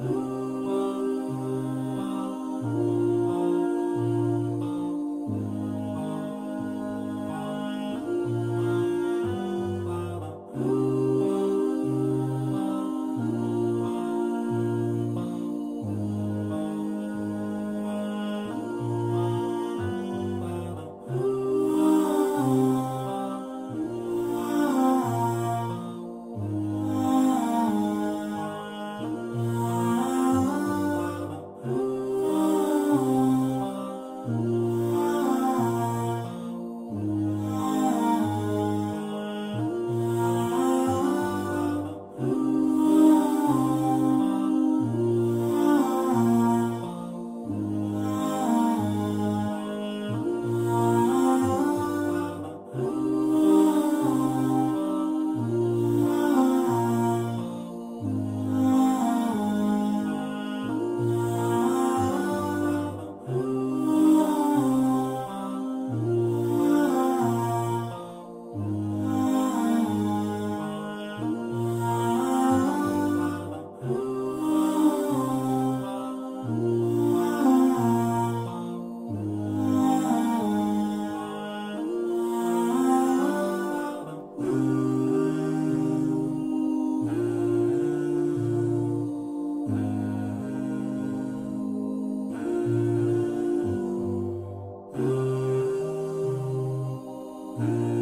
Ooh. Ooh.